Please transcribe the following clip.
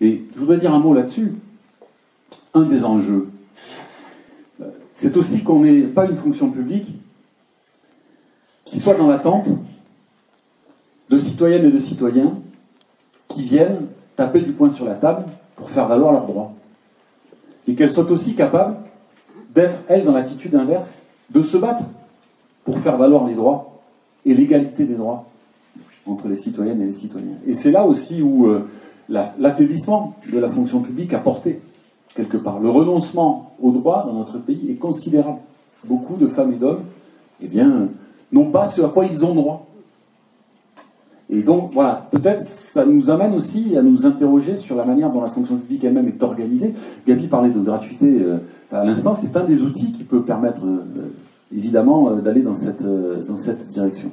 Et je voudrais dire un mot là-dessus. Un des enjeux, c'est aussi qu'on n'ait pas une fonction publique qui soit dans l'attente de citoyennes et de citoyens qui viennent taper du poing sur la table pour faire valoir leurs droits. Et qu'elle soit aussi capable d'être, elle, dans l'attitude inverse, de se battre pour faire valoir les droits et l'égalité des droits entre les citoyennes et les citoyens. Et c'est là aussi où euh, l'affaiblissement de la fonction publique a porté, quelque part. Le renoncement aux droits dans notre pays est considérable. Beaucoup de femmes et d'hommes, eh bien, n'ont pas ce à quoi ils ont droit. Et donc, voilà, peut-être ça nous amène aussi à nous interroger sur la manière dont la fonction publique elle-même est organisée. Gabi parlait de gratuité euh, à l'instant, c'est un des outils qui peut permettre, euh, évidemment, d'aller dans cette, dans cette direction.